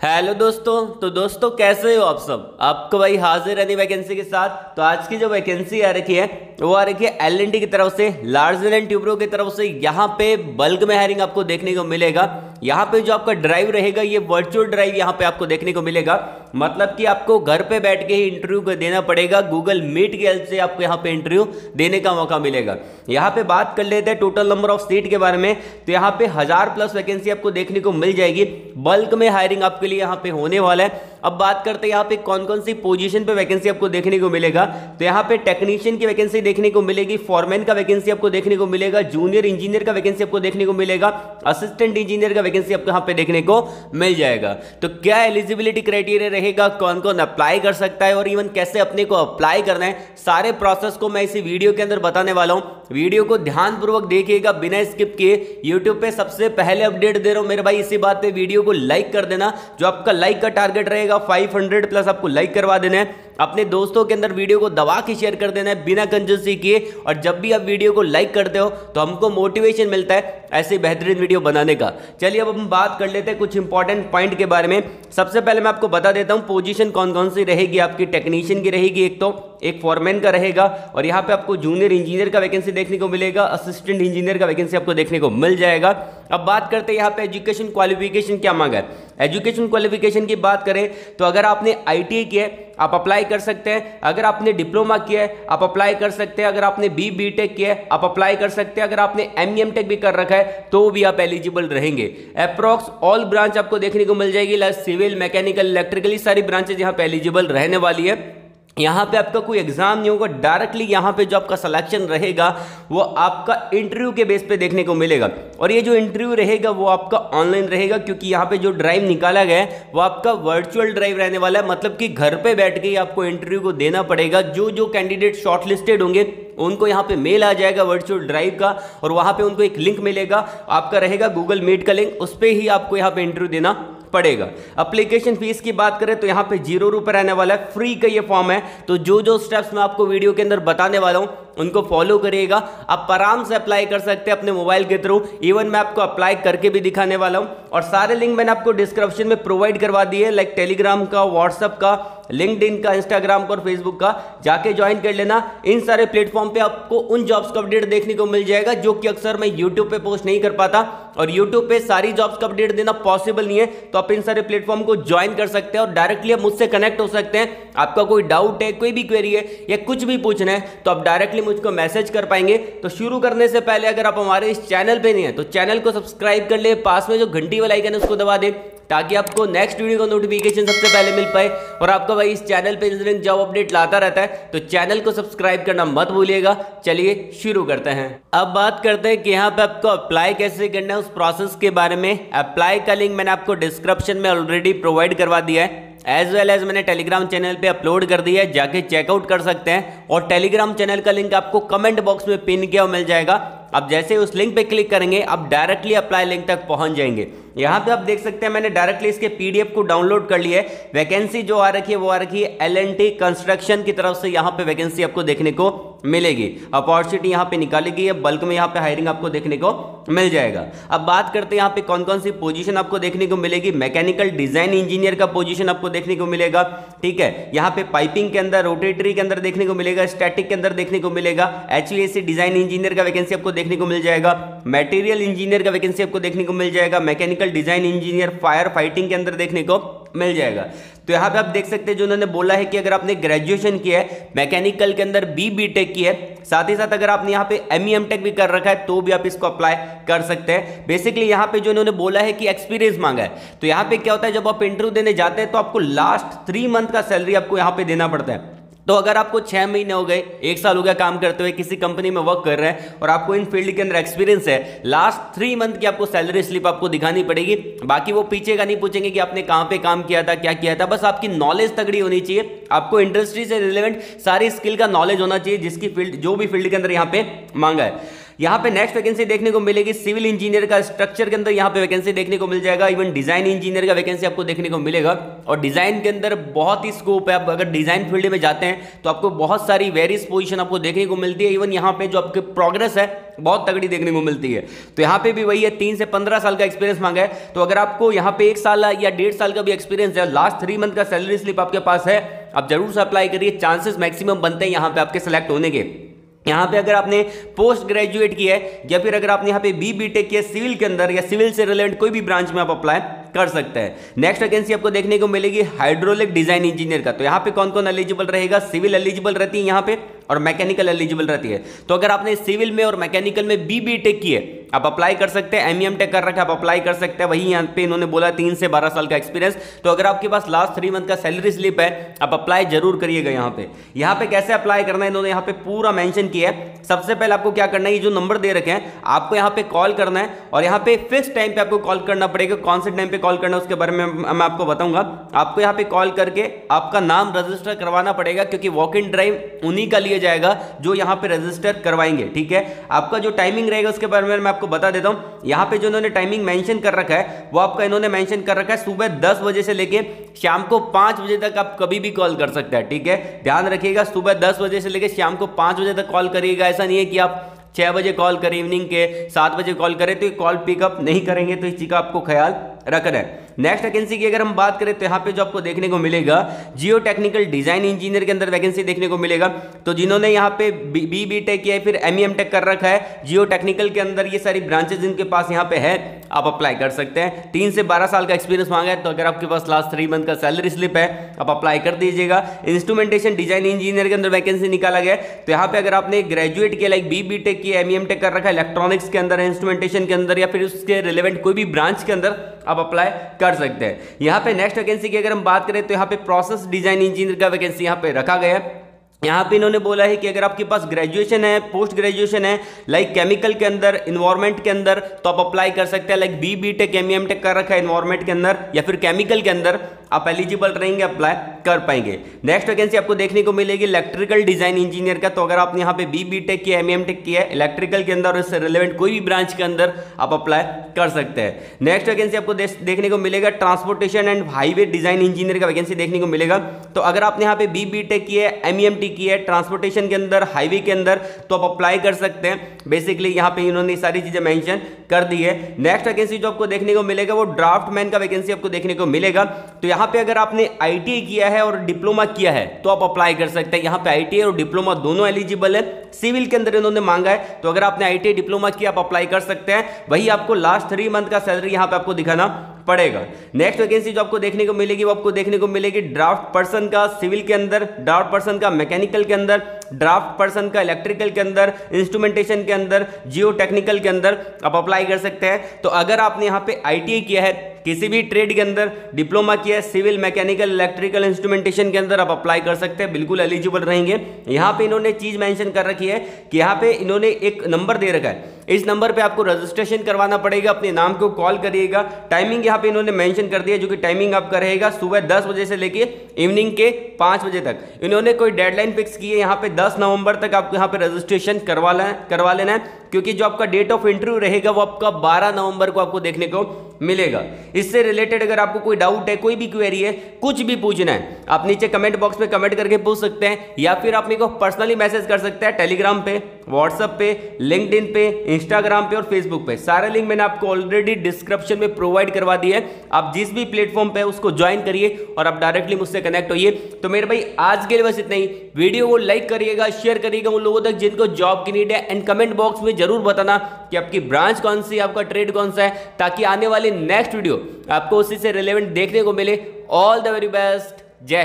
Hello दोस्तों तो दोस्तों कैसे हो आप सब? आपको भाई हाजिर है वैकेंसी के साथ। तो आज की जो वैकेंसी आ रखी है, वो आ रखी है एलएनडी की तरफ़ से लार्ज एंड ट्यूबरो की तरफ़ से। यहाँ पे बल्क में हायरिंग आपको देखने को मिलेगा। यहाँ पे जो आपका ड्राइव रहेगा, ये वर्चुअल ड्राइव यहाँ पे आपको देखने को मिलेगा। मतलब कि आपको घर पे बैठ के ही इंटरव्यू को देना पड़ेगा। गूगल मीट के हेल्प से आपको यहाँ पे इंटरव्यू देने का मौका मिलेगा। यहाँ पे बात कर लेते हैं टोटल नंबर ऑफ़ सीट के बारे में। तो यहाँ पे हज़ार प्लस वैकेंसी आपको देखने को मिल जाएगी। बल्क में हायरिंग आपके लिए यहाँ पे होने वाला है। अब बात करते हैं यहाँ पे कौन कौन सी पोजीशन पे वैकेंसी आपको देखने को मिलेगा। तो यहाँ पे टेक्नीशियन की वैकेंसी देखने को मिलेगी फॉरमैन का वैकेंसी आपको देखने को मिलेगा जूनियर इंजीनियर का वैकेंसी आपको देखने को मिलेगा असिस्टेंट इंजीनियर का वैकेंसी आपको यहाँ पे देखने को मिल जाएगा। तो क्या एलिजिबिलिटी क्राइटेरिया रहेगा कौन कौन अप्लाई कर सकता है और इवन कैसे अपने को अप्लाई करना है, सारे प्रोसेस को मैं इसी वीडियो के अंदर बताने वाला हूँ। वीडियो को ध्यानपूर्वक देखिएगा, बिना स्किप किए। यूट्यूब पे सबसे पहले अपडेट दे रहा हूँ। मेरे भाई, इसी बात पे वीडियो को लाइक कर देना। जो आपका लाइक का टारगेट रहेगा 500 प्लस आपको लाइक करवा देना है। अपने दोस्तों के अंदर वीडियो को दबा के शेयर कर देना है बिना कंजूसी किए। और जब भी आप वीडियो को लाइक करते हो तो हमको मोटिवेशन मिलता है ऐसे बेहतरीन वीडियो बनाने का। चलिए, अब हम बात कर लेते हैं कुछ इंपॉर्टेंट पॉइंट के बारे में। सबसे पहले मैं आपको बता देता हूँ पोजिशन कौन कौन सी रहेगी आपकी टेक्नीशियन की रहेगी एक तो। एक फॉरमैन का रहेगा और यहाँ पे आपको जूनियर इंजीनियर का वैकेंसी देखने को मिलेगा असिस्टेंट इंजीनियर का वैकेंसी आपको देखने को मिल जाएगा। अब बात करते हैं यहाँ पे एजुकेशन क्वालिफिकेशन क्या मांगा है। एजुकेशन क्वालिफिकेशन की बात करें तो अगर आपने आई किया है, आप अप्लाई कर सकते हैं। अगर आपने डिप्लोमा किया है, आप अप्लाई कर सकते हैं। अगर आपने बी बी टेक किया है, आप अप्लाई कर सकते हैं। अगर आपने एम एम टेक भी कर रखा है तो भी आप एलिजिबल रहेंगे। अप्रॉक्स ऑल ब्रांच आपको देखने को मिल जाएगी सिविल मैकेनिकल इलेक्ट्रिकली सारी ब्रांचेज यहाँ पे एलिजिबल रहने वाली है। यहाँ पे आपका कोई एग्ज़ाम नहीं होगा डायरेक्टली यहाँ पे जो आपका सिलेक्शन रहेगा, वो आपका इंटरव्यू के बेस पे देखने को मिलेगा। और ये जो इंटरव्यू रहेगा, वो आपका ऑनलाइन रहेगा, क्योंकि यहाँ पे जो ड्राइव निकाला गया है, वो आपका वर्चुअल ड्राइव रहने वाला है। मतलब कि घर पे बैठ के ही आपको इंटरव्यू को देना पड़ेगा। जो जो कैंडिडेट शॉर्टलिस्टेड होंगे, उनको यहाँ पे मेल आ जाएगा वर्चुअल ड्राइव का, और वहाँ पे उनको एक लिंक मिलेगा। आपका रहेगा गूगल मीट का लिंक उस पर ही आपको यहाँ पे इंटरव्यू देना पड़ेगा। अप्लीकेशन फ़ीस की बात करें तो यहाँ पे ज़ीरो रुपए रहने वाला है। फ्री का ये फॉर्म है। तो जो जो स्टेप्स मैं आपको वीडियो के अंदर बताने वाला हूँ उनको फॉलो करिएगा आप आराम से अप्लाई कर सकते हैं अपने मोबाइल के थ्रू इवन मैं आपको अप्लाई करके भी दिखाने वाला हूँ। और सारे लिंक मैंने आपको डिस्क्रिप्शन में प्रोवाइड करवा दिए लाइक टेलीग्राम का व्हाट्सअप का लिंकड का इंस्टाग्राम का और फेसबुक का। जाके ज्वाइन कर लेना। इन सारे प्लेटफॉर्म पे आपको उन जॉब्स का अपडेट देखने को मिल जाएगा, जो कि अक्सर मैं यूट्यूब पे पोस्ट नहीं कर पाता। और यूट्यूब पे सारी जॉब्स का अपडेट देना पॉसिबल नहीं है तो आप इन सारे प्लेटफॉर्म को ज्वाइन कर सकते हैं और डायरेक्टली आप मुझसे कनेक्ट हो सकते हैं। आपका कोई डाउट है, कोई भी क्वेरी है, या कुछ भी पूछना है तो आप डायरेक्टली मुझको मैसेज कर पाएँगे। तो शुरू करने से पहले अगर आप हमारे इस चैनल पर नहीं है तो चैनल को सब्सक्राइब कर ले, पास में जो घंटी वाला आइकन है, उसको दबा दे, ताकि आपको नेक्स्ट वीडियो का नोटिफिकेशन सबसे पहले मिल पाए। और आपका भाई इस चैनल पे इंजीनियरिंग जॉब अपडेट लाता रहता है तो चैनल को सब्सक्राइब करना मत भूलिएगा। चलिए शुरू करते हैं। अब बात करते हैं कि यहाँ पे आपको अप्लाई कैसे करना है, उस प्रोसेस के बारे में। अप्लाई का लिंक मैंने आपको डिस्क्रिप्शन में ऑलरेडी प्रोवाइड करवा दिया है। एज वेल एज मैंने टेलीग्राम चैनल पे अपलोड कर दिया है, जाके चेकआउट कर सकते हैं। और टेलीग्राम चैनल का लिंक आपको कमेंट बॉक्स में पिन किया मिल जाएगा। अब जैसे उस लिंक पे क्लिक करेंगे, आप डायरेक्टली अप्लाई लिंक तक पहुँच जाएँगे। यहाँ पे आप देख सकते हैं, मैंने डायरेक्टली इसके पीडीएफ को डाउनलोड कर लिया है। वैकेंसी जो आ रखी है, वो आ रखी है एलएनटी कंस्ट्रक्शन की तरफ़ से यहाँ पे वैकेंसी आपको देखने को मिलेगी। अपॉर्चुनिटी यहाँ पे निकाली गई है बल्क में यहाँ पे हायरिंग आपको देखने को मिल जाएगा। अब बात करते हैं यहाँ पे कौन कौन सी पोजीशन आपको देखने को मिलेगी। मैकेनिकल डिज़ाइन इंजीनियर का पोजीशन आपको देखने को मिलेगा, ठीक है? यहाँ पे पाइपिंग के अंदर रोटेटरी के अंदर देखने को मिलेगा स्टैटिक के अंदर देखने को मिलेगा। एचवीएसी डिज़ाइन इंजीनियर का वैकेंसी आपको देखने को मिल जाएगा। मटेरियल इंजीनियर का वैकेंसी आपको देखने को मिल जाएगा। Mechanical design engineer fire fighting के अंदर देखने को मिल जाएगा। तो यहाँ पे आप देख सकते हैं, जो उन्होंने बोला है कि अगर आपने ग्रेजुएशन किया है मैकेनिकल के अंदर बी बी टेक की है, साथ ही साथ अगर आपने यहाँ पे एम ई एम टेक भी कर रखा है तो भी आप इसको अप्लाई कर सकते हैं। बेसिकली यहाँ पे जो इन्होंने बोला है कि एक्सपीरियंस मांगा है। तो यहाँ पे क्या होता है, जब आप इंटरव्यू देने जाते हैं तो आपको लास्ट थ्री मंथ का सैलरी आपको यहाँ पे देना पड़ता है। तो अगर आपको छह महीने हो गए, एक साल हो गया काम करते हुए किसी कंपनी में वर्क कर रहे हैं और आपको इन फ़ील्ड के अंदर एक्सपीरियंस है लास्ट थ्री मंथ की आपको सैलरी स्लिप आपको दिखानी पड़ेगी। बाकी वो पीछे का नहीं पूछेंगे कि आपने कहाँ पे काम किया था, क्या किया था, बस आपकी नॉलेज तगड़ी होनी चाहिए। आपको इंडस्ट्री से रिलेवेंट सारी स्किल का नॉलेज होना चाहिए जिसकी फ़ील्ड जो भी फ़ील्ड के अंदर यहाँ पे मांगा है। यहाँ पे नेक्स्ट वैकेंसी देखने को मिलेगी सिविल इंजीनियर का स्ट्रक्चर के अंदर, यहाँ पे वैकेंसी देखने को मिल जाएगा इवन डिज़ाइन इंजीनियर का वैकेंसी आपको देखने को मिलेगा। और डिज़ाइन के अंदर बहुत ही स्कोप है, आप अगर डिज़ाइन फ़ील्ड में जाते हैं तो आपको बहुत सारी वेरियस पोजिशन आपको देखने को मिलती है। इवन यहाँ पे जो आपकी प्रोग्रेस है, बहुत तगड़ी देखने को मिलती है। तो यहाँ पे भी वही है, तीन से पंद्रह साल का एक्सपीरियंस मांगा है। तो अगर आपको यहाँ पे एक साल या डेढ़ साल का भी एक्सपीरियंस है लास्ट थ्री मंथ का सैलरी स्लिप आपके पास है, आप ज़रूर से अप्लाई करिए। चांसेस मैक्सिमम बनते हैं यहाँ पे आपके सेलेक्ट होने के। यहाँ पे अगर आपने पोस्ट ग्रेजुएट किया है, या फिर अगर आपने यहाँ पे बी बी टेक किया सिविल के अंदर या सिविल से रिलेटेड कोई भी ब्रांच में आप अप्लाई कर सकते हैं। नेक्स्ट वैकेंसी आपको देखने को मिलेगी हाइड्रोलिक डिज़ाइन इंजीनियर का। तो यहाँ पे कौन कौन एलिजिबल रहेगा? सिविल एलिजिबल रहती है यहाँ पे। और मैकेनिकल एलिजिबल रहती है। तो अगर आपने सिविल में और मैकेनिकल में बी बी टेक की है, आप अप्लाई कर सकते हैं एम टेक कर रखा आप अप्लाई कर सकते हैं। वही यहाँ पे इन्होंने बोला तीन से बारह साल का एक्सपीरियंस तो अगर आपके पास लास्ट थ्री मंथ का सैलरी स्लिप है, आप अप्लाई ज़रूर करिएगा यहाँ पे। यहाँ पे कैसे अप्लाई करना है, इन्होंने यहाँ पे पूरा मेंशन किया है। सबसे पहले आपको क्या करना है, ये जो नंबर दे रखे हैं, आपको यहाँ पे कॉल करना है और यहाँ पे फिक्स टाइम पे आपको कॉल करना पड़ेगा। कौन से टाइम पे कॉल करना है, उसके बारे में मैं आपको बताऊँगा। आपको यहाँ पे कॉल करके आपका नाम रजिस्टर करवाना पड़ेगा, क्योंकि वॉक इन ड्राइव उन्हीं का लिया जाएगा, जो यहाँ पे रजिस्टर करवाएँगे, ठीक है? आपका जो टाइमिंग रहेगा उसके बारे में मैं आपको बता देता हूँ। यहाँ पे जो इन्होंने टाइमिंग मेंशन कर रखा है, वो आपका इन्होंने मेंशन कर रखा है सुबह दस बजे से लेके शाम को पाँच बजे तक आप कभी भी कॉल कर सकते हैं, ठीक है? ध्यान रखिएगा, सुबह दस बजे से लेकर शाम को पाँच बजे तक कॉल करिएगा। ऐसा नहीं है कि आप छह बजे कॉल करें इवनिंग के, सात बजे कॉल करें तो कॉल पिकअप नहीं करेंगे तो इस चीज़ का आपको ख्याल रखना है। नेक्स्ट वैकेंसी की अगर हम बात करें तो यहाँ पे जो आपको देखने को मिलेगा जियो टेक्निकल डिज़ाइन इंजीनियर के अंदर वैकेंसी देखने को मिलेगा। तो जिन्होंने यहाँ पे बी बी टेक या फिर एम ई एम टेक कर रखा है जियो टेक्निकल के अंदर ये सारी ब्रांचेज जिनके पास यहाँ पे है, आप अप्लाई कर सकते हैं। तीन से बारह साल का एक्सपीरियंस मांगा है तो अगर आपके पास लास्ट थ्री मंथ का सैलरी स्लिप है, आप अप्लाई कर दीजिएगा। इंस्ट्रूमेंटेशन डिज़ाइन इंजीनियर के अंदर वैकेंसी निकाला गया तो यहाँ पे अगर आपने ग्रेजुएट किया लाइक बी बी टेक किया एम ई एम टेक कर रखा है इलेक्ट्रॉनिक्स के अंदर इंस्ट्रूमेंटेशन के अंदर या फिर उसके रिलेवेंट कोई भी ब्रांच के अंदर आप अप्लाई कर सकते हैं। यहाँ पे नेक्स्ट वैकेंसी की अगर हम बात करें तो यहाँ पे प्रोसेस डिज़ाइन इंजीनियर का वैकेंसी यहाँ पे रखा गया है। यहाँ पे इन्होंने बोला है कि अगर आपके पास ग्रेजुएशन है पोस्ट ग्रेजुएशन है लाइक केमिकल के अंदर इन्वायरमेंट के अंदर तो आप अप्लाई कर सकते हैं। Like B B tech M tech कर रखा है इन्वायरमेंट के अंदर या फिर केमिकल के अंदर। आप एलिजिबल रहेंगे अप्लाई कर पाएँगे। नेक्स्ट वैकेंसी आपको देखने को मिलेगी इलेक्ट्रिकल डिज़ाइन इंजीनियर का। तो अगर आपने यहाँ पे बी बी टेक किया एम एम टेक किया इलेक्ट्रिकल के अंदर इससे रिलेवेंट कोई भी ब्रांच के अंदर आप अप्लाई कर सकते हैं। नेक्स्ट वैकेंसी आपको देखने को मिलेगा transportation and highway design engineer का वैकेंसी देखने को मिलेगा। तो अगर आपने यहाँ पे बी बी टेक किया एम एम टी किया ट्रांसपोर्टेशन के अंदर हाईवे के अंदर तो आप अप्लाई कर सकते हैं। बेसिकली यहाँ पे इन्होंने सारी चीज़ें मैंशन कर दी है। नेक्स्ट वैकेंसी जो आपको देखने को मिलेगा, वो ड्राफ्ट मैन का वैकेंसी आपको देखने को मिलेगा। तो यहाँ पे अगर आपने आई किया है और डिप्लोमा किया है तो आप अप्लाई कर सकते हैं। यहाँ पे आई और डिप्लोमा दोनों एलिजिबल है। सिविल के अंदर इन्होंने मांगा है तो अगर आपने आई डिप्लोमा किया, आप अप्लाई कर सकते हैं। वही आपको लास्ट थ्री मंथ का सैलरी यहाँ पे आपको दिखाना पड़ेगा। नेक्स्ट वैकेंसी जो आपको देखने को मिलेगी, वो आपको देखने को मिलेगी ड्राफ्ट पर्सन का सिविल के अंदर ड्राफ्ट पर्सन का मैकेनिकल के अंदर ड्राफ्ट पर्सन का इलेक्ट्रिकल के अंदर इंस्ट्रूमेंटेशन के अंदर जियो टेक्निकल के अंदर आप अप्लाई कर सकते हैं। तो अगर आपने यहाँ पे आई किया है किसी भी ट्रेड के अंदर डिप्लोमा किया है सिविल मैकेनिकल इलेक्ट्रिकल इंस्ट्रूमेंटेशन के अंदर आप अप्लाई कर सकते हैं, बिल्कुल एलिजिबल रहेंगे। यहाँ पे इन्होंने चीज़ मेंशन कर रखी है कि यहाँ पे इन्होंने एक नंबर दे रखा है। इस नंबर पे आपको रजिस्ट्रेशन करवाना पड़ेगा, अपने नाम को कॉल करिएगा। टाइमिंग यहाँ पे इन्होंने मेंशन कर दिया जो कि टाइमिंग आपका रहेगा सुबह दस बजे से लेके इवनिंग के पाँच बजे तक। इन्होंने कोई डेडलाइन फिक्स की है यहाँ पे दस नवंबर तक आपको यहाँ पे रजिस्ट्रेशन करवा करवा लेना है, क्योंकि जो आपका डेट ऑफ़ इंटरव्यू रहेगा, वो आपका बारह नवंबर को आपको देखने को मिलेगा। इससे रिलेटेड अगर आपको कोई डाउट है, कोई भी क्वेरी है, कुछ भी पूछना है, आप नीचे कमेंट बॉक्स में कमेंट करके पूछ सकते हैं, या फिर आप मेरे को पर्सनली मैसेज कर सकते हैं टेलीग्राम पे। व्हाट्सएप पे लिंकड पे इंस्टाग्राम पे और फेसबुक पे। सारे लिंक मैंने आपको ऑलरेडी डिस्क्रिप्शन में प्रोवाइड करवा दिए है। आप जिस भी प्लेटफॉर्म पे उसको ज्वाइन करिए और आप डायरेक्टली मुझसे कनेक्ट होइए। तो मेरे भाई, आज के लिए बस इतना ही। वीडियो को लाइक करिएगा शेयर करिएगा उन लोगों तक जिनको जॉब की नीड है। एंड कमेंट बॉक्स में ज़रूर बताना कि आपकी ब्रांच कौन सी आपका ट्रेड कौन सा है, ताकि आने वाले नेक्स्ट वीडियो आपको उसी से रिलेवेंट देखने को मिले। ऑल द वेरी बेस्ट जय